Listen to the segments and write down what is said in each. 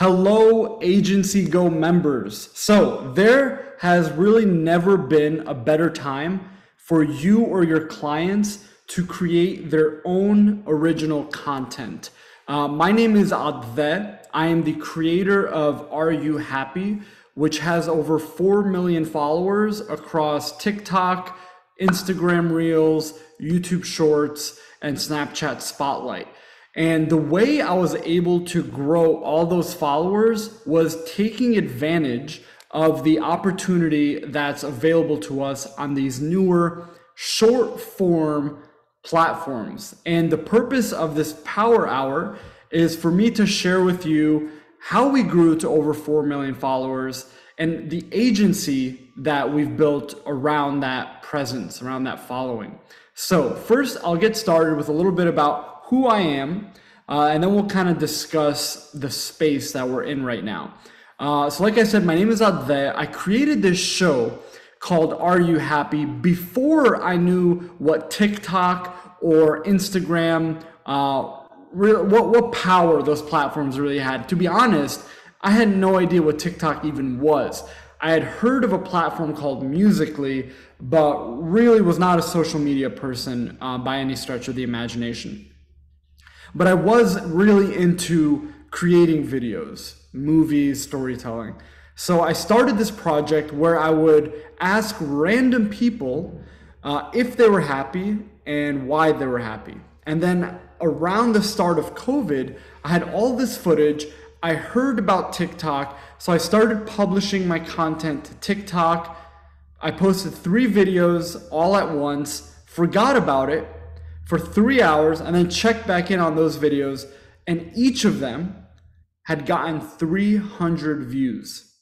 Hello, Agency Go members. So, there has really never been a better time for you or your clients to create their own original content. Uh, my name is Atdhe. I am the creator of Are You Happy, which has over 4 million followers across TikTok, Instagram Reels, YouTube Shorts, and Snapchat Spotlight. And the way I was able to grow all those followers was taking advantage of the opportunity that's available to us on these newer short form platforms. And the purpose of this power hour is for me to share with you how we grew to over 4 million followers and the agency that we've built around that presence, around that following. So, first, I'll get started with a little bit about who I am, uh, and then we'll kind of discuss the space that we're in right now. Uh, so, like I said, my name is Atdhe. I created this show called Are You Happy before I knew what TikTok or Instagram, uh, re- what, what power those platforms really had. To be honest, I had no idea what TikTok even was. I had heard of a platform called Musical.ly, but really was not a social media person uh, by any stretch of the imagination. But I was really into creating videos, movies, storytelling. So I started this project where I would ask random people uh, if they were happy and why they were happy. And then around the start of COVID, I had all this footage. I heard about TikTok, so I started publishing my content to TikTok. I posted three videos all at once, forgot about it, for three hours and then checked back in on those videos, and each of them had gotten 300 views.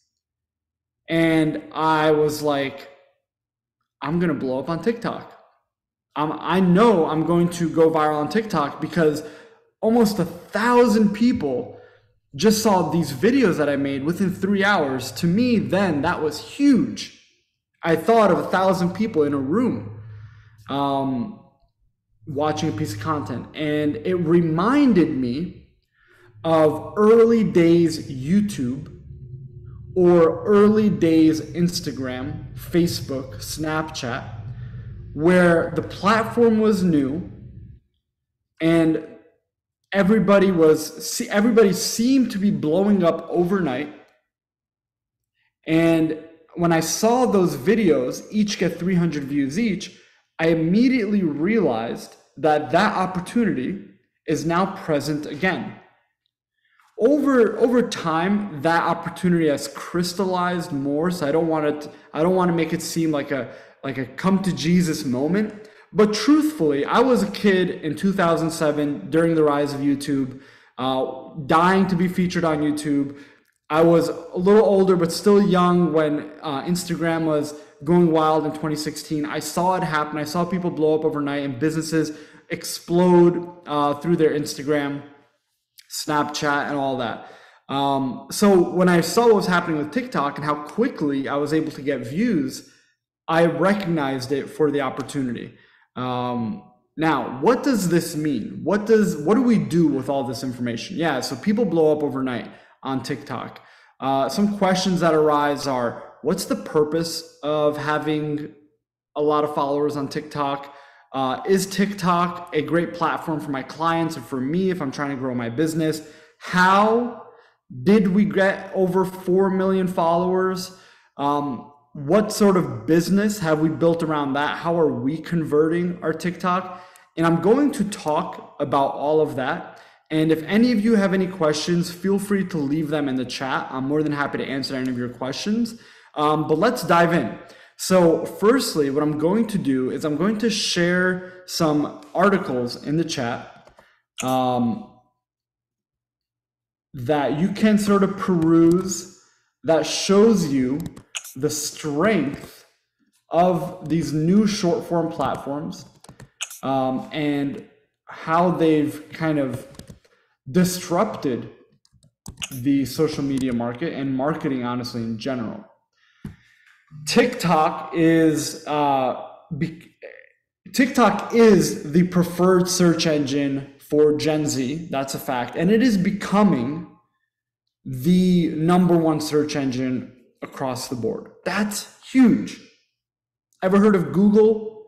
And I was like, I'm gonna blow up on TikTok. I'm, I know I'm going to go viral on TikTok because almost a thousand people just saw these videos that I made within three hours. To me, then that was huge. I thought of a thousand people in a room. Um, watching a piece of content. And it reminded me of early days YouTube or early days Instagram, Facebook, Snapchat, where the platform was new and everybody was everybody seemed to be blowing up overnight. And when I saw those videos each get 300 views each I immediately realized that that opportunity is now present again. Over over time, that opportunity has crystallized more. So I don't want to I don't want to make it seem like a like a come to Jesus moment. But truthfully, I was a kid in 2007 during the rise of YouTube, uh, dying to be featured on YouTube. I was a little older, but still young when uh, Instagram was going wild in 2016. I saw it happen. I saw people blow up overnight and businesses explode uh, through their Instagram, Snapchat, and all that. Um, so when I saw what was happening with TikTok and how quickly I was able to get views, I recognized it for the opportunity. Um, now, what does this mean? What does what do we do with all this information? Yeah, so people blow up overnight on TikTok. Uh, some questions that arise are what's the purpose of having a lot of followers on TikTok? Uh, is TikTok a great platform for my clients or for me if I'm trying to grow my business? How did we get over 4 million followers? Um, what sort of business have we built around that? How are we converting our TikTok? And I'm going to talk about all of that. And if any of you have any questions, feel free to leave them in the chat. I'm more than happy to answer any of your questions. Um, but let's dive in. So, firstly, what I'm going to do is I'm going to share some articles in the chat um, that you can sort of peruse that shows you the strength of these new short form platforms um, and how they've kind of disrupted the social media market and marketing, honestly, in general. TikTok is uh, be- TikTok is the preferred search engine for Gen Z. That's a fact, and it is becoming the number one search engine across the board. That's huge. Ever heard of Google?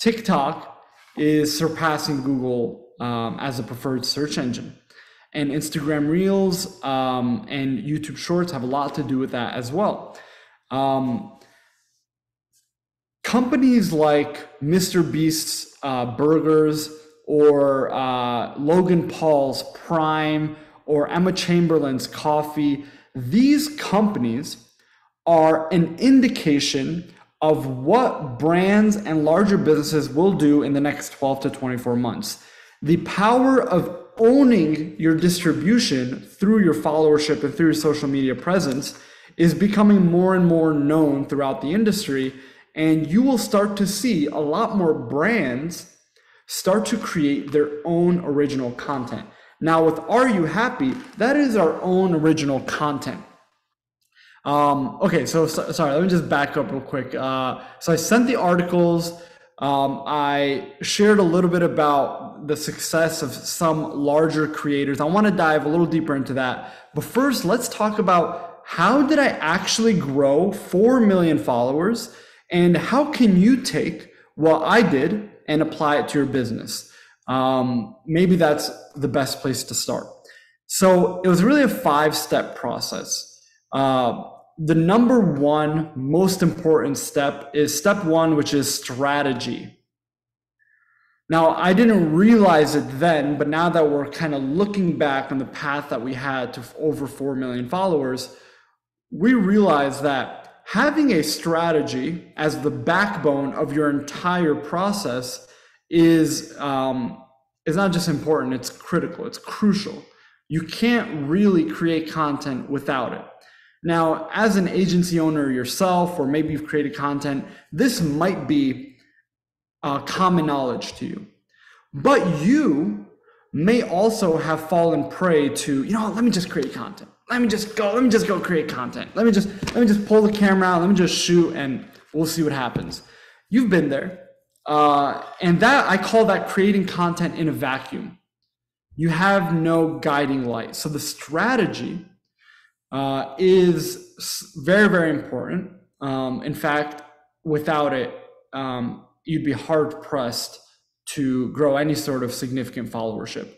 TikTok is surpassing Google um, as a preferred search engine. And Instagram Reels um, and YouTube Shorts have a lot to do with that as well. Um, companies like Mr. Beast's uh, Burgers or uh, Logan Paul's Prime or Emma Chamberlain's Coffee, these companies are an indication of what brands and larger businesses will do in the next 12 to 24 months. The power of owning your distribution through your followership and through your social media presence is becoming more and more known throughout the industry. And you will start to see a lot more brands start to create their own original content. Now, with Are You Happy? That is our own original content. Um, okay, so, so, sorry, let me just back up real quick. Uh, so I sent the articles. Um, I shared a little bit about the success of some larger creators. I want to dive a little deeper into that. But first, let's talk about how did I actually grow 4 million followers and how can you take what I did and apply it to your business? Um, maybe that's the best place to start. So it was really a five step process. Uh, the number one most important step is step one, which is strategy. Now, I didn't realize it then, but now that we're kind of looking back on the path that we had to over 4 million followers, we realize that having a strategy as the backbone of your entire process is, um, is not just important, it's critical, it's crucial. You can't really create content without it. Now, as an agency owner yourself, or maybe you've created content, this might be uh, common knowledge to you. But you may also have fallen prey to, you know, let me just create content. Let me just go, let me just go create content. Let me just, let me just pull the camera out, let me just shoot and we'll see what happens. You've been there. Uh, and that, I call that creating content in a vacuum. You have no guiding light. So the strategy uh, is very, very important. Um, in fact, without it, um, you'd be hard pressed to grow any sort of significant followership.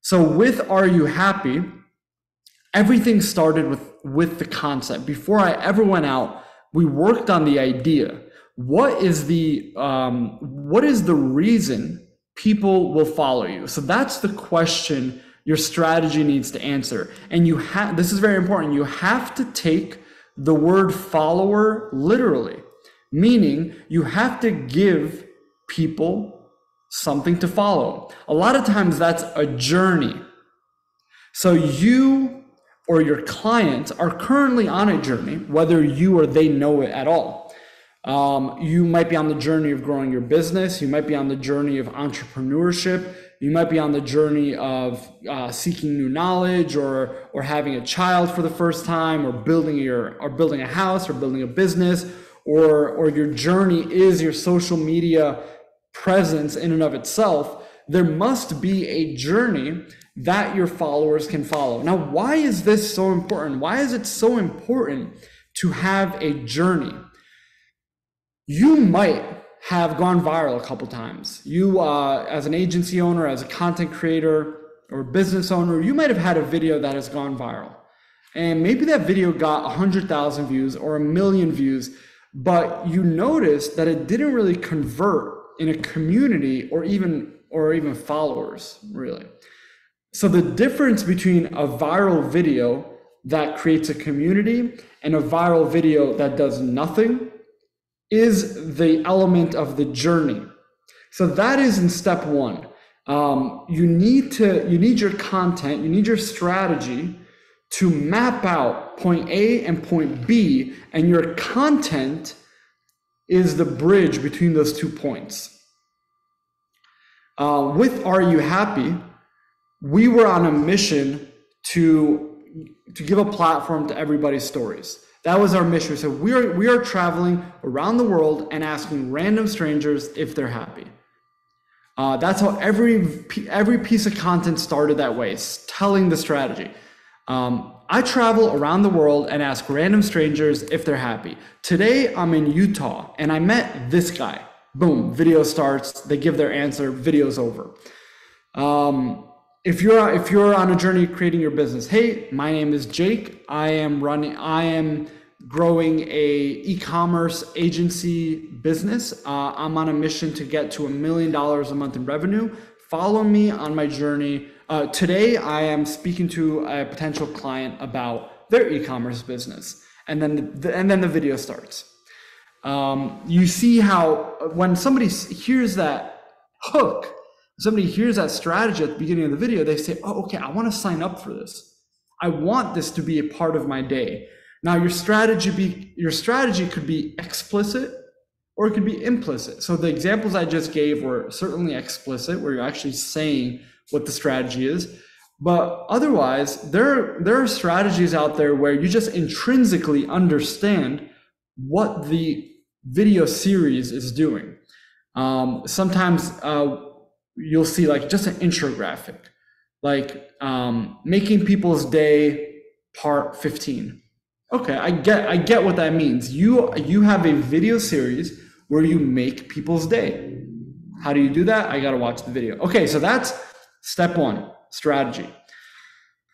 So with Are You Happy? Everything started with, with the concept. Before I ever went out, we worked on the idea. What is the um, what is the reason people will follow you? So that's the question your strategy needs to answer. And you have, this is very important. You have to take the word follower literally, meaning you have to give people something to follow. A lot of times that's a journey. So you or your clients are currently on a journey, whether you or they know it at all. Um, you might be on the journey of growing your business. You might be on the journey of entrepreneurship you might be on the journey of uh, seeking new knowledge or or having a child for the first time or building your or building a house or building a business or or your journey is your social media presence in and of itself there must be a journey that your followers can follow now why is this so important why is it so important to have a journey you might have gone viral a couple times. You, uh, as an agency owner, as a content creator, or business owner, you might have had a video that has gone viral. And maybe that video got 100,000 views or a million views, but you noticed that it didn't really convert in a community or even or even followers, really. So the difference between a viral video that creates a community and a viral video that does nothing is the element of the journey. So that is in step one. Um, you need to you need your content, you need your strategy to map out point A and point B, and your content is the bridge between those two points. Uh, with Are You Happy? We were on a mission to to give a platform to everybody's stories. That was our mission. So we are we are traveling around the world and asking random strangers if they're happy. Uh, that's how every every piece of content started that way, telling the strategy. Um, I travel around the world and ask random strangers if they're happy. Today, I'm in Utah and I met this guy. Boom, video starts. They give their answer, video's over. Um, if you're if you're on a journey creating your business, hey, my name is Jake. I am running. I am growing a e-commerce agency business. Uh, I'm on a mission to get to a million dollars a month in revenue. Follow me on my journey. Uh, today, I am speaking to a potential client about their e-commerce business, and then the, and then the video starts. Um, you see how when somebody hears that hook, somebody hears that strategy at the beginning of the video, they say, "Oh, okay, I want to sign up for this. I want this to be a part of my day." Now, your strategy be your strategy could be explicit or it could be implicit. So the examples I just gave were certainly explicit, where you're actually saying what the strategy is. But otherwise, there, there are strategies out there where you just intrinsically understand what the video series is doing. Um, sometimes uh, you'll see like just an intro graphic, like um, making people's day part 15. Okay, I get I get what that means. You you have a video series where you make people's day. How do you do that? I got to watch the video. Okay, so that's Step one, strategy.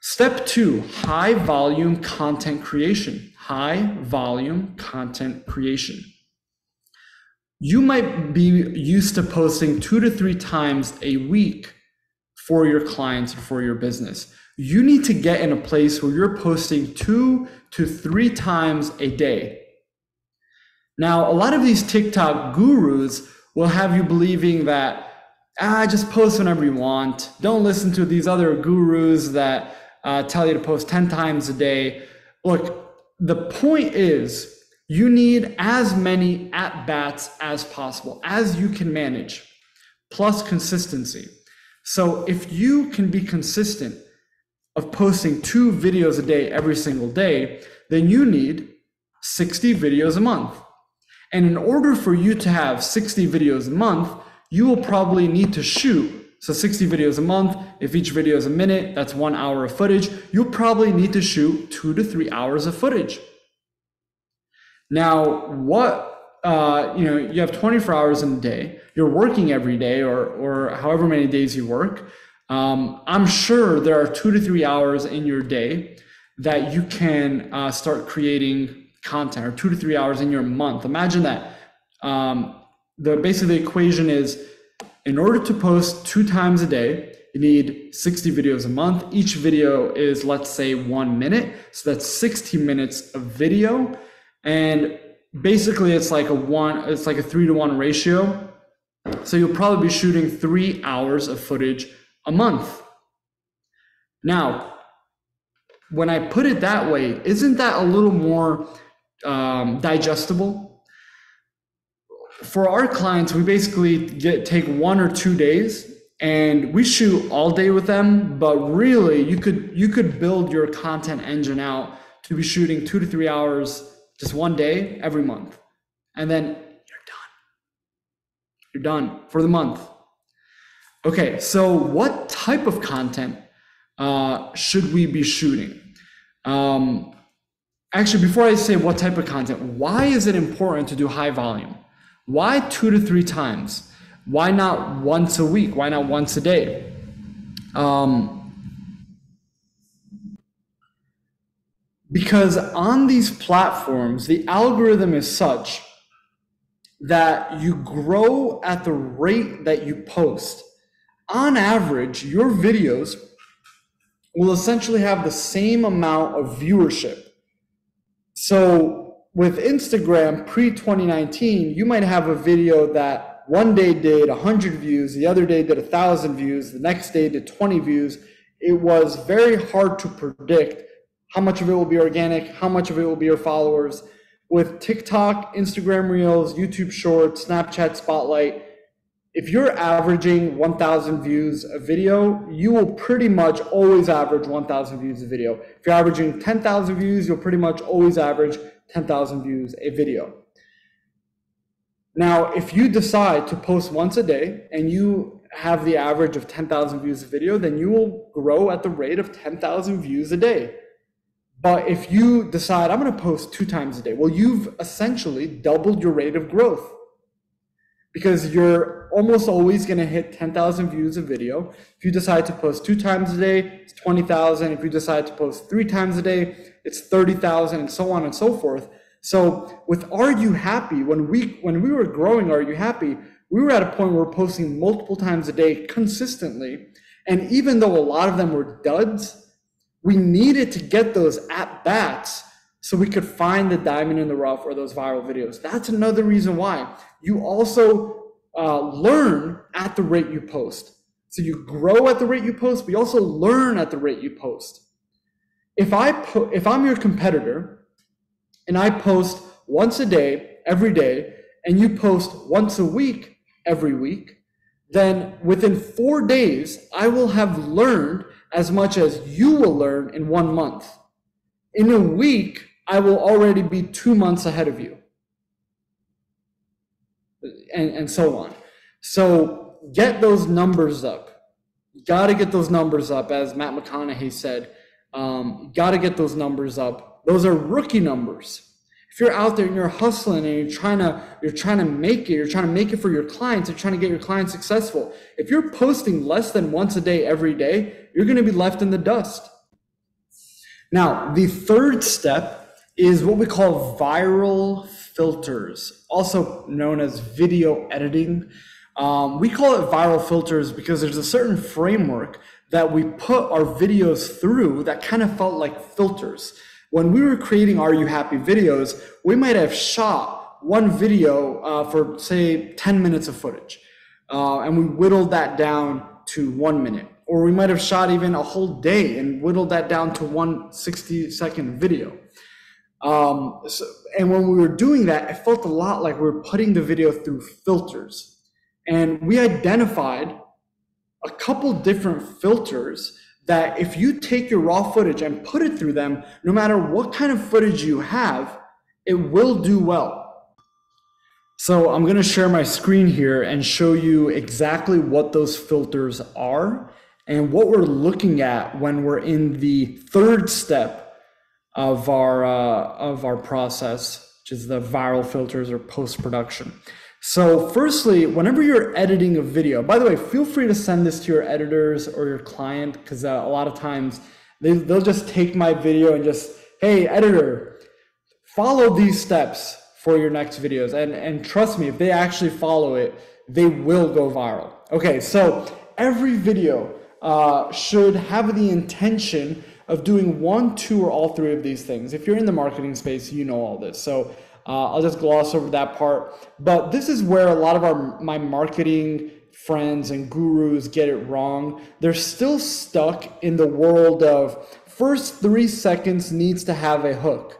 Step two, high volume content creation. High volume content creation. You might be used to posting two to three times a week for your clients or for your business. You need to get in a place where you're posting two to three times a day. Now, a lot of these TikTok gurus will have you believing that ah, just post whenever you want. Don't listen to these other gurus that uh, tell you to post 10 times a day. Look, the point is you need as many at bats as possible, as you can manage, plus consistency. So if you can be consistent of posting two videos a day every single day, then you need 60 videos a month. And in order for you to have 60 videos a month, you will probably need to shoot. So 60 videos a month, if each video is a minute, that's one hour of footage. You'll probably need to shoot two to three hours of footage. Now, what uh, you know, you have 24 hours in a day. You're working every day, or or however many days you work. Um, I'm sure there are two to three hours in your day that you can uh, start creating content, or two to three hours in your month. Imagine that. Um, the basically the equation is in order to post two times a day, you need 60 videos a month. Each video is, let's say, one minute. So that's 60 minutes of video. And basically it's like a one, it's like a three to one ratio. So you'll probably be shooting three hours of footage a month. Now, when I put it that way, isn't that a little more um, digestible? for our clients, we basically get take one or two days and we shoot all day with them but really you could you could build your content engine out to be shooting two to three hours just one day every month and then you're done you're done for the month okay so what type of content uh, should we be shooting um, actually before i say what type of content why is it important to do high volume why two to three times? Why not once a week? Why not once a day? Um, because on these platforms, the algorithm is such that you grow at the rate that you post. On average, your videos will essentially have the same amount of viewership. So with Instagram pre 2019, you might have a video that one day did 100 views, the other day did 1,000 views, the next day did 20 views. It was very hard to predict how much of it will be organic, how much of it will be your followers. With TikTok, Instagram Reels, YouTube Shorts, Snapchat Spotlight, if you're averaging 1,000 views a video, you will pretty much always average 1,000 views a video. If you're averaging 10,000 views, you'll pretty much always average 10,000 views a video. Now, if you decide to post once a day and you have the average of 10,000 views a video, then you will grow at the rate of 10,000 views a day. But if you decide, I'm going to post two times a day, well, you've essentially doubled your rate of growth because you're almost always going to hit 10,000 views a video. If you decide to post two times a day, it's 20,000. If you decide to post three times a day, it's 30,000 and so on and so forth. So with Are You Happy, when we when we were growing Are You Happy, we were at a point where we we're posting multiple times a day consistently. And even though a lot of them were duds, we needed to get those at bats so we could find the diamond in the rough or those viral videos. That's another reason why you also uh, learn at the rate you post. So you grow at the rate you post, but you also learn at the rate you post. If I po- if I'm your competitor and I post once a day every day and you post once a week every week, then within 4 days I will have learned as much as you will learn in 1 month. In a week I will already be 2 months ahead of you. And and so on. So get those numbers up. Got to get those numbers up, as Matt McConaughey said. Um, got to get those numbers up. Those are rookie numbers. If you're out there and you're hustling and you're trying to you're trying to make it, you're trying to make it for your clients, you're trying to get your clients successful. If you're posting less than once a day every day, you're going to be left in the dust. Now, the third step is what we call viral filters, also known as video editing. Um, we call it viral filters because there's a certain framework that we put our videos through that kind of felt like filters. When we were creating Are You Happy videos, we might have shot one video uh, for, say, 10 minutes of footage, uh, and we whittled that down to one minute. Or we might have shot even a whole day and whittled that down to one 60 second video. Um, so, and when we were doing that, it felt a lot like we were putting the video through filters. And we identified a couple different filters that if you take your raw footage and put it through them, no matter what kind of footage you have, it will do well. So I'm going to share my screen here and show you exactly what those filters are and what we're looking at when we're in the third step of our uh, of our process, which is the viral filters or post production. So firstly, whenever you're editing a video, by the way, feel free to send this to your editors or your client because uh, a lot of times they, they'll just take my video and just, hey, editor, follow these steps for your next videos. And, and trust me, if they actually follow it, they will go viral. Okay, so every video uh, should have the intention of doing one, two, or all three of these things. If you're in the marketing space, you know all this. So uh, I'll just gloss over that part. But this is where a lot of our my marketing friends and gurus get it wrong. They're still stuck in the world of first three seconds needs to have a hook.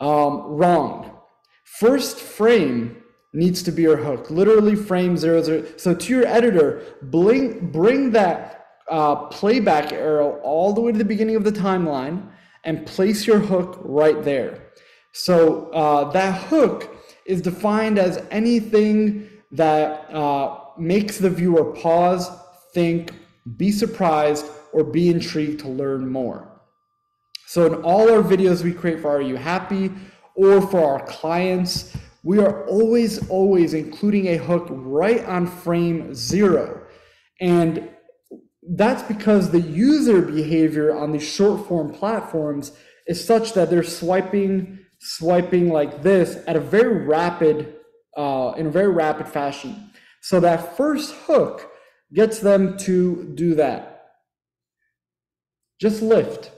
Um, wrong. First frame needs to be your hook. Literally frame zero zero. So to your editor, bring bring that uh, playback arrow all the way to the beginning of the timeline and place your hook right there. So uh, that hook is defined as anything that uh, makes the viewer pause, think, be surprised, or be intrigued to learn more. So in all our videos we create for Are You Happy or for our clients, we are always, always including a hook right on frame zero. And that's because the user behavior on these short form platforms is such that they're swiping swiping like this at a very rapid, uh, in a very rapid fashion. So that first hook gets them to do that. Just lift.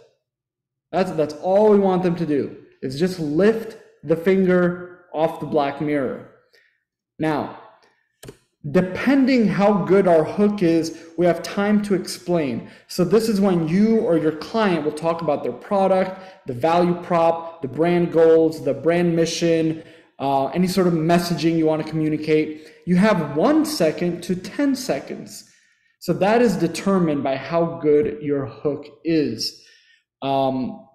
That's, that's all we want them to do is just lift the finger off the black mirror. Now, Depending how good our hook is, we have time to explain. So this is when you or your client will talk about their product, the value prop, the brand goals, the brand mission, uh, any sort of messaging you want to communicate. You have one second to 10 seconds. So that is determined by how good your hook is. Um,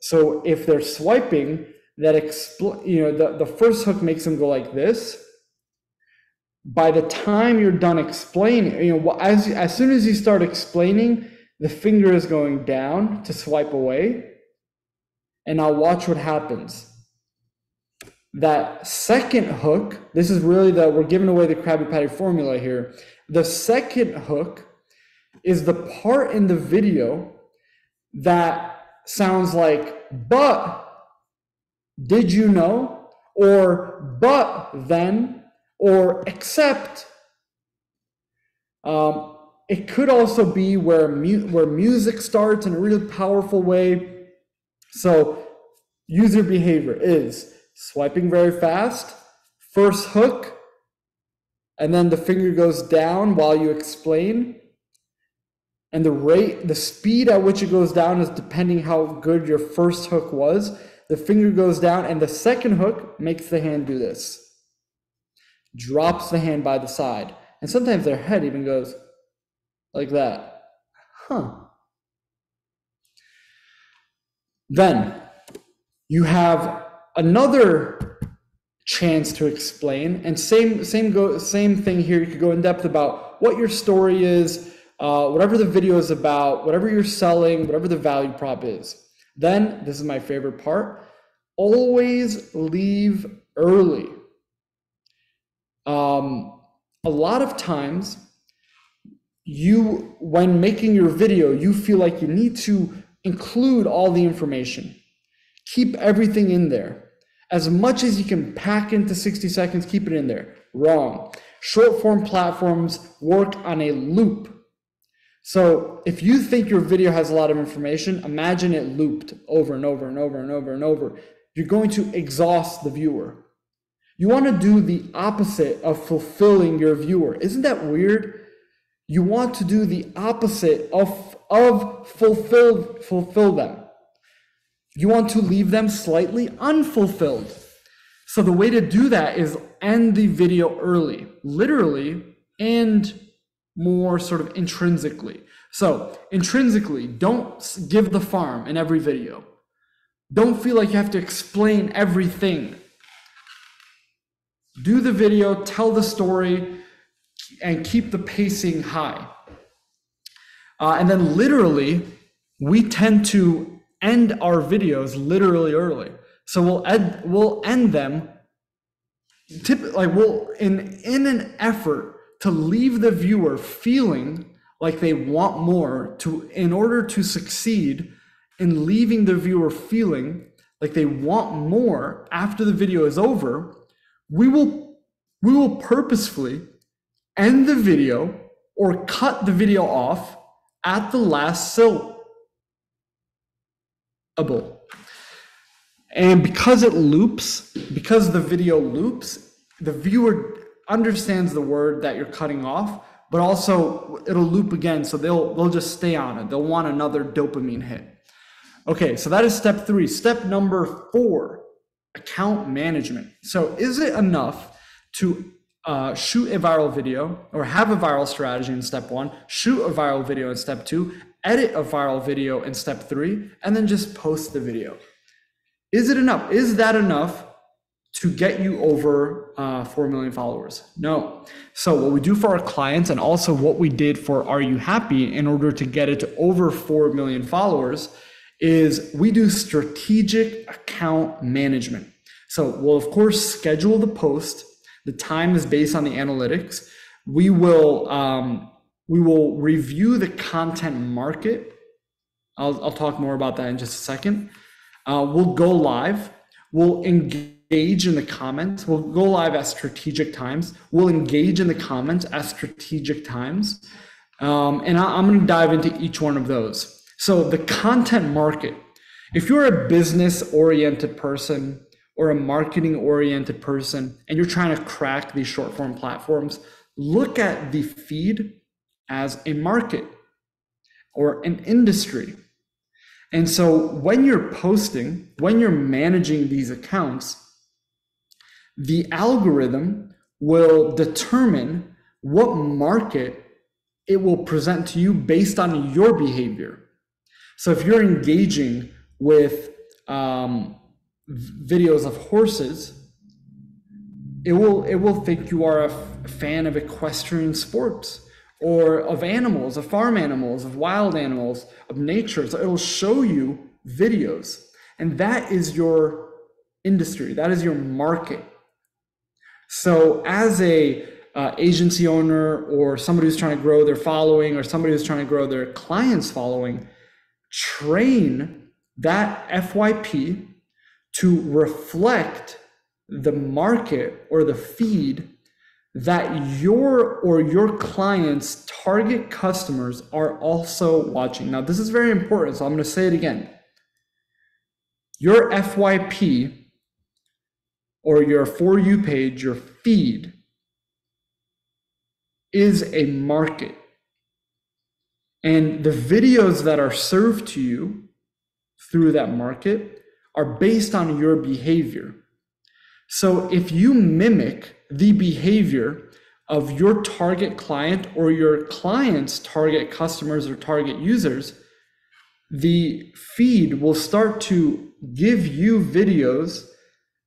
so if they're swiping, that expl- you know the, the first hook makes them go like this by the time you're done explaining, you know, as as soon as you start explaining, the finger is going down to swipe away, and now watch what happens. That second hook, this is really the we're giving away the Krabby Patty formula here. The second hook is the part in the video that sounds like, but did you know? Or but then, or except. Um, it could also be where, mu- where music starts in a really powerful way. So, user behavior is swiping very fast, first hook, and then the finger goes down while you explain. And the rate, the speed at which it goes down is depending how good your first hook was. The finger goes down, and the second hook makes the hand do this. Drops the hand by the side. And sometimes their head even goes like that. Huh. Then you have another chance to explain, and same same go same thing here. You could go in depth about what your story is, uh, whatever the video is about, whatever you're selling, whatever the value prop is. Then, this is my favorite part always leave early. Um, a lot of times, you, when making your video, you feel like you need to include all the information, keep everything in there. As much as you can pack into 60 seconds, keep it in there. Wrong. Short form platforms work on a loop. So if you think your video has a lot of information, imagine it looped over and over and over and over and over. You're going to exhaust the viewer. You want to do the opposite of fulfilling your viewer. Isn't that weird? You want to do the opposite of, of fulfill, fulfill them. You want to leave them slightly unfulfilled. So the way to do that is end the video early, literally and more sort of intrinsically. So, intrinsically, don't give the farm in every video. Don't feel like you have to explain everything. Do the video, tell the story, and keep the pacing high. Uh, and then, literally, we tend to end our videos literally early. So we'll end, we'll end them. Tip, like we'll in in an effort to leave the viewer feeling like they want more to in order to succeed in leaving the viewer feeling like they want more after the video is over we will we will purposefully end the video or cut the video off at the last syllable. And because it loops because the video loops the viewer understands the word that you're cutting off, but also it'll loop again. So they'll they'll just stay on it. They'll want another dopamine hit. Okay, so that is step three. Step number four, account management. So is it enough to uh, shoot a viral video or have a viral strategy in step one, shoot a viral video in step two, edit a viral video in step three, and then just post the video? Is it enough? Is that enough to get you over uh, 4 million followers. No. So, what we do for our clients and also what we did for Are You Happy in order to get it to over 4 million followers is we do strategic account management. So, we'll of course schedule the post. The time is based on the analytics. We will um, we will review the content market. I'll, I'll talk more about that in just a second. Uh, we'll go live. We'll engage engage in the comments. We'll go live at strategic times. We'll engage in the comments at strategic times. Um, and I, I'm going to dive into each one of those. So, the content market. If you're a business oriented person or a marketing oriented person and you're trying to crack these short form platforms, look at the feed as a market or an industry. And so when you're posting, when you're managing these accounts, the algorithm will determine what market it will present to you based on your behavior. So if you're engaging with um, videos of horses, it will it will think you are a fan of equestrian sports or of animals, of farm animals, of wild animals, of nature. So it'll show you videos. And that is your industry, that is your market. So as a uh, agency owner or somebody who's trying to grow their following or somebody who's trying to grow their clients following, train that FYP to reflect the market or the feed that your or your clients target customers are also watching. Now, this is very important, so I'm going to say it again. Your FYP or your For You page, your feed, is a market. And the videos that are served to you through that market are based on your behavior. So if you mimic the behavior of your target client or your client's target customers or target users, the feed will start to give you videos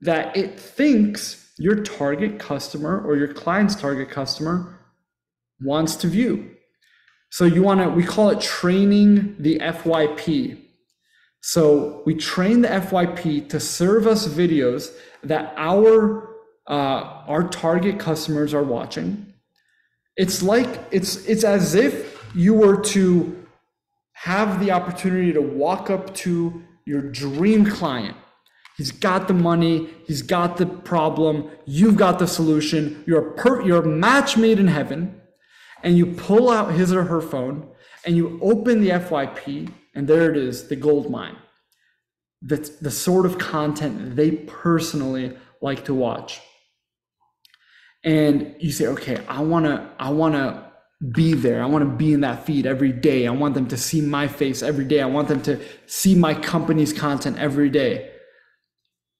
that it thinks your target customer or your client's target customer wants to view. So you want to, we call it training the FYP. So we train the FYP to serve us videos that our uh, our target customers are watching. It's like it's it's as if you were to have the opportunity to walk up to your dream client. He's got the money, he's got the problem, you've got the solution. You're a per, you're a match made in heaven, and you pull out his or her phone and you open the FYP, and there it is, the gold mine. That's the sort of content they personally like to watch. And you say, okay, I wanna, I wanna be there. I wanna be in that feed every day. I want them to see my face every day. I want them to see my company's content every day.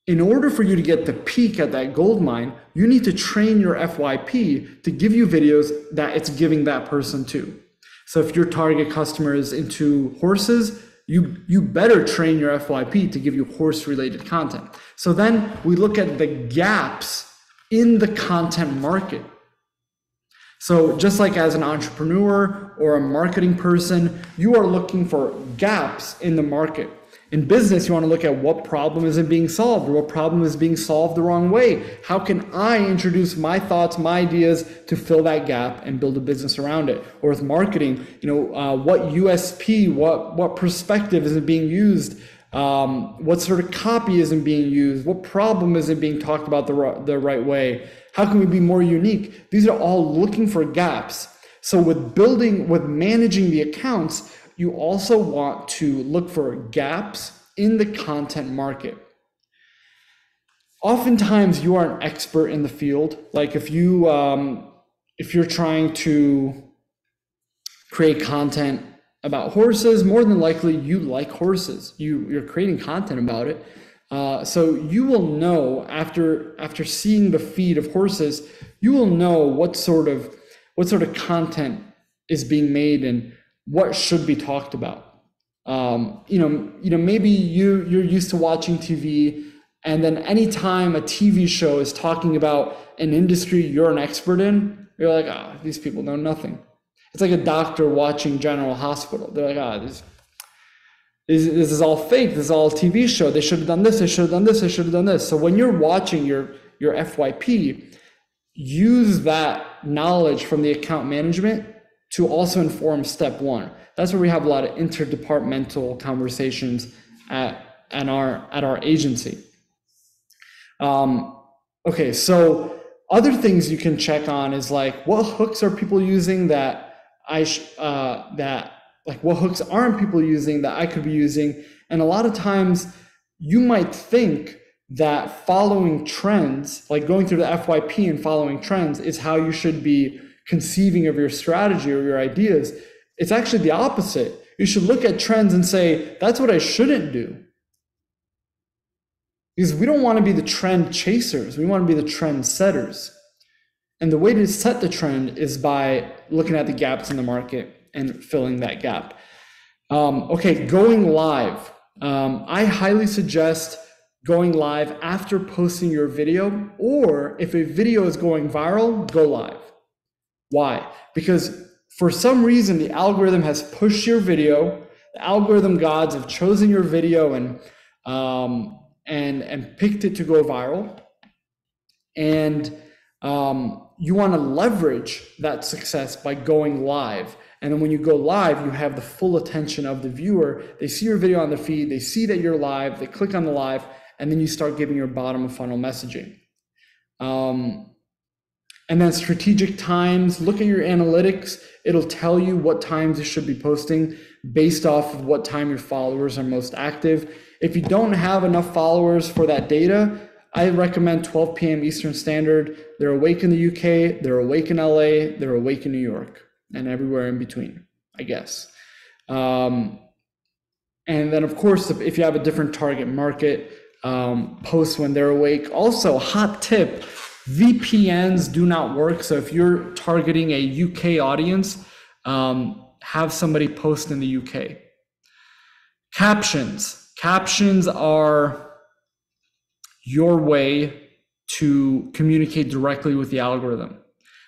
In order for you to get the peak at that gold mine, you need to train your FYP to give you videos that it's giving that person to. So if your target customer is into horses, you you better train your FYP to give you horse related content. So then we look at the gaps in the content market. So just like as an entrepreneur or a marketing person, you are looking for gaps in the market. In business, you want to look at what problem isn't being solved or what problem is being solved the wrong way. How can I introduce my thoughts, my ideas to fill that gap and build a business around it? Or with marketing, you know, uh, what USP, what what perspective isn't being used? Um, what sort of copy isn't being used? What problem isn't being talked about the, the right way? How can we be more unique? These are all looking for gaps. So with building, with managing the accounts, you also want to look for gaps in the content market. Oftentimes, you are an expert in the field. Like if you um, if you're trying to create content about horses, more than likely you like horses. You you're creating content about it. Uh, so you will know after after seeing the feed of horses, you will know what sort of what sort of content is being made and what should be talked about. Um, you know, you know, maybe you you're used to watching TV, and then anytime a TV show is talking about an industry you're an expert in, you're like, ah, oh, these people know nothing. It's like a doctor watching General Hospital. They're like, ah, oh, this, this, this is all fake. This is all TV show. They should have done this. They should have done this. They should have done this. So when you're watching your your FYP, use that knowledge from the account management to also inform step one. That's where we have a lot of interdepartmental conversations at, at our at our agency. Um, okay, so other things you can check on is like what hooks are people using that I uh, that like what hooks aren't people using that I could be using, and a lot of times you might think that following trends, like going through the FYP and following trends, is how you should be conceiving of your strategy or your ideas. It's actually the opposite. You should look at trends and say, that's what I shouldn't do. Because we don't want to be the trend chasers, we want to be the trend setters. And the way to set the trend is by looking at the gaps in the market and filling that gap. Um, okay, going live. Um, I highly suggest going live after posting your video, or if a video is going viral, go live. Why? Because for some reason, the algorithm has pushed your video. The algorithm gods have chosen your video and um, and and picked it to go viral. And um, you want to leverage that success by going live. And then when you go live, you have the full attention of the viewer. They see your video on the feed, they see that you're live, they click on the live, and then you start giving your bottom of funnel messaging. Um, and then strategic times, look at your analytics. It'll tell you what times you should be posting based off of what time your followers are most active. If you don't have enough followers for that data, I recommend 12 p.m. Eastern Standard. They're awake in the UK, they're awake in LA, they're awake in New York, and everywhere in between, I guess. Um, and then, of course, if, if, you have a different target market, um, post when they're awake. Also, hot tip VPNs do not work. So if you're targeting a UK audience, um, have somebody post in the UK. Captions Captions are your way to communicate directly with the algorithm.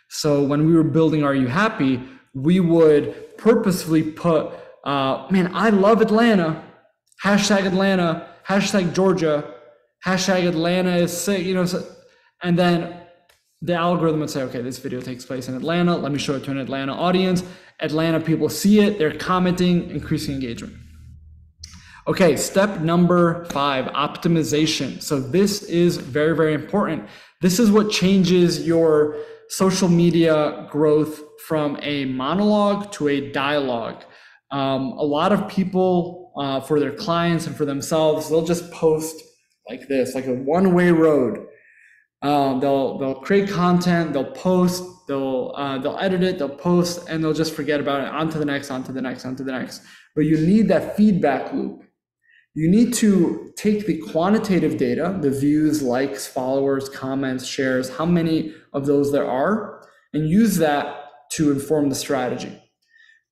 So when we were building Are You Happy, we would purposefully put, uh, man, I love Atlanta, hashtag Atlanta, hashtag Georgia, hashtag Atlanta is sick, you know, and then the algorithm would say, okay, this video takes place in Atlanta. Let me show it to an Atlanta audience. Atlanta people see it, they're commenting, increasing engagement. Okay, step number five, optimization. So this is very, very important. This is what changes your social media growth from a monologue to a dialogue. Um, a lot of people, uh, for their clients and for themselves, they'll just post like this, like a one-way road. Um, they'll they'll create content, they'll post, they'll uh, they'll edit it, they'll post, and they'll just forget about it. On to the next, on to the next, on to the next. But you need that feedback loop you need to take the quantitative data, the views, likes, followers, comments, shares, how many of those there are, and use that to inform the strategy.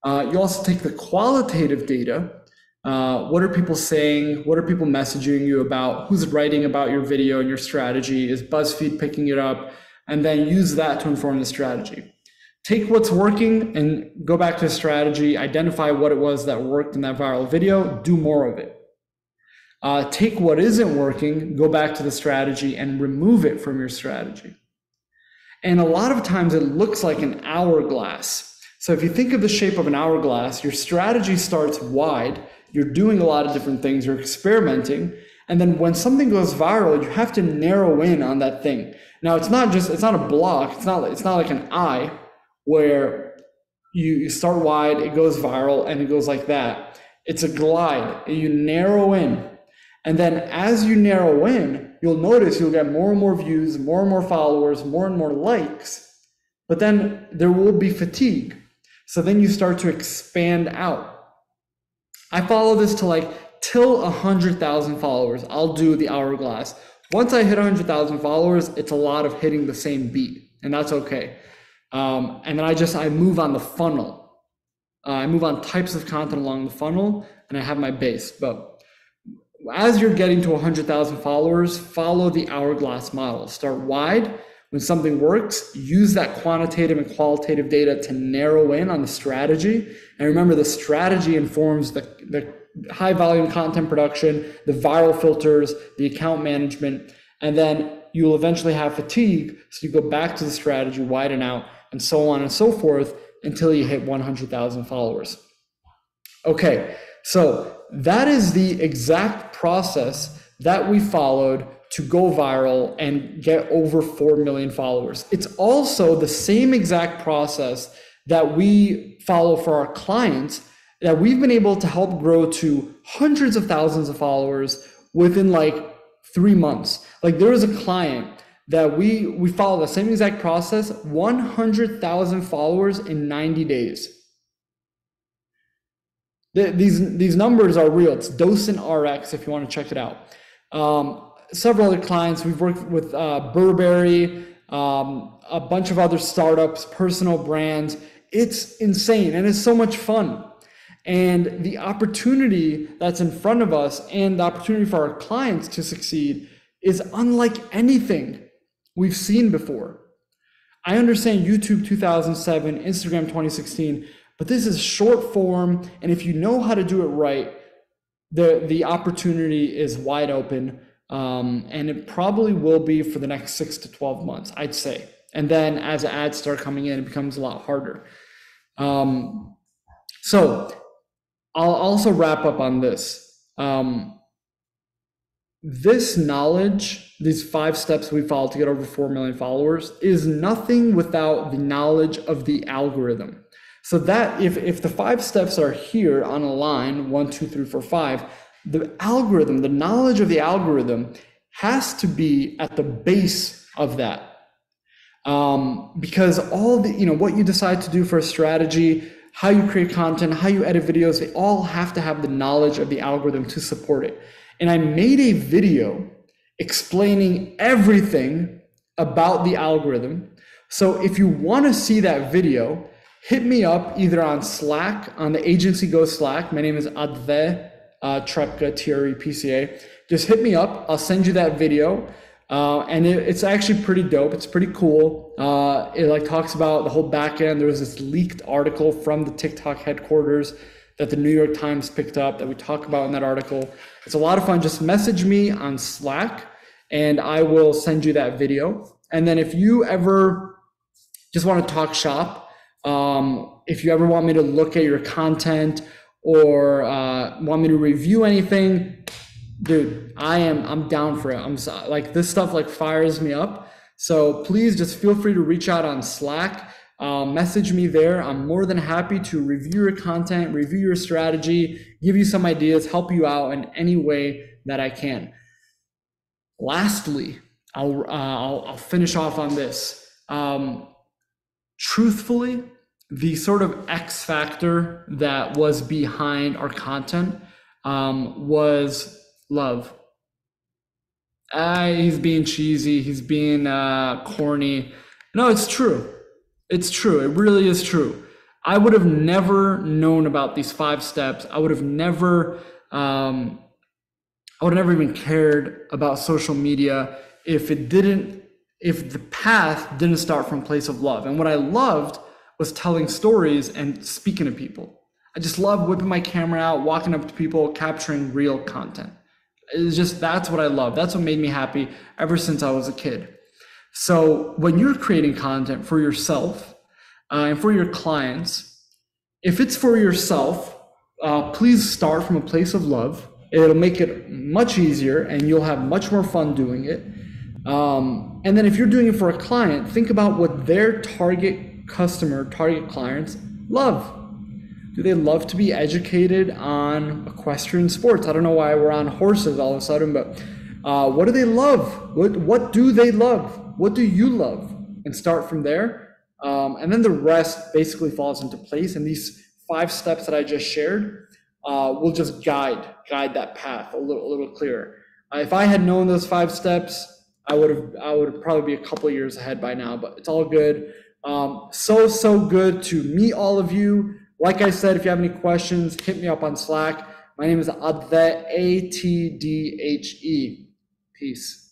Uh, you also take the qualitative data. Uh, what are people saying? What are people messaging you about? Who's writing about your video and your strategy? Is BuzzFeed picking it up? And then use that to inform the strategy. Take what's working and go back to the strategy, identify what it was that worked in that viral video, do more of it. Uh, take what isn't working, go back to the strategy and remove it from your strategy. And a lot of times it looks like an hourglass. So if you think of the shape of an hourglass, your strategy starts wide, you're doing a lot of different things, you're experimenting, and then when something goes viral, you have to narrow in on that thing. Now it's not just it's not a block, it's not it's not like an eye where you, you start wide, it goes viral, and it goes like that. It's a glide. You narrow in and then as you narrow in, you'll notice you'll get more and more views, more and more followers, more and more likes. But then there will be fatigue. So then you start to expand out. I follow this to like till 100,000 followers. I'll do the hourglass. Once I hit 100,000 followers, it's a lot of hitting the same beat, and that's okay. Um, and then I just I move on the funnel. Uh, I move on types of content along the funnel, and I have my base. But as you're getting to 100,000 followers, follow the hourglass model. Start wide. When something works, use that quantitative and qualitative data to narrow in on the strategy. And remember, the strategy informs the, the high volume content production, the viral filters, the account management, and then you'll eventually have fatigue. So you go back to the strategy, widen out, and so on and so forth until you hit 100,000 followers. Okay, so that is the exact process that we followed to go viral and get over 4 million followers. It's also the same exact process that we follow for our clients that we've been able to help grow to hundreds of thousands of followers within like three months. Like there is a client that we we follow the same exact process, 100,000 followers in 90 days these these numbers are real. It's Docent RX if you want to check it out. Um, several other clients we've worked with uh, Burberry, um, a bunch of other startups, personal brands. It's insane and it's so much fun. And the opportunity that's in front of us and the opportunity for our clients to succeed is unlike anything we've seen before. I understand YouTube 2007, Instagram 2016, but this is short form. And if you know how to do it right, the, the opportunity is wide open. Um, and it probably will be for the next six to 12 months, I'd say. And then as ads start coming in, it becomes a lot harder. Um, so I'll also wrap up on this. Um, this knowledge, these five steps we follow to get over 4 million followers, is nothing without the knowledge of the algorithm. So that if, if the five steps are here on a line, one, two, three, four, five, the algorithm, the knowledge of the algorithm has to be at the base of that. Um, because all the, you know, what you decide to do for a strategy, how you create content, how you edit videos, they all have to have the knowledge of the algorithm to support it. And I made a video explaining everything about the algorithm. So if you want to see that video, hit me up either on Slack, on the Agency Go Slack. My name is Atdhe uh, Trepca, T-R-E-P-C-A. Just hit me up. I'll send you that video. Uh, and it, it's actually pretty dope. It's pretty cool. Uh, it like talks about the whole back end. There was this leaked article from the TikTok headquarters that the New York Times picked up that we talk about in that article. It's a lot of fun. Just message me on Slack and I will send you that video. And then if you ever just want to talk shop, um, if you ever want me to look at your content or uh, want me to review anything, dude, I am I'm down for it. I'm so, like this stuff like fires me up. So please just feel free to reach out on Slack. Uh, message me there. I'm more than happy to review your content, review your strategy, give you some ideas, help you out in any way that I can. Lastly, I'll uh, I'll, I'll, finish off on this. Um, truthfully, the sort of X factor that was behind our content um, was love. Uh, he's being cheesy. He's being uh, corny. No, it's true. It's true. It really is true. I would have never known about these five steps. I would have never, um, I would have never even cared about social media if it didn't, if the path didn't start from place of love. And what I loved was telling stories and speaking to people. I just love whipping my camera out, walking up to people, capturing real content. It's just that's what I love. That's what made me happy ever since I was a kid. So when you're creating content for yourself uh, and for your clients, if it's for yourself, uh, please start from a place of love. It'll make it much easier and you'll have much more fun doing it. Um, and then if you're doing it for a client, think about what their target customer, target clients love do they love to be educated on equestrian sports? I don't know why we're on horses all of a sudden, but uh, what do they love? What what do they love? What do you love? And start from there, um, and then the rest basically falls into place. And these five steps that I just shared uh, will just guide guide that path a little a little clearer. Uh, if I had known those five steps, I would have I would probably be a couple years ahead by now. But it's all good. Um, so so good to meet all of you. Like I said, if you have any questions, hit me up on Slack. My name is Atdhe, A T D H E. Peace.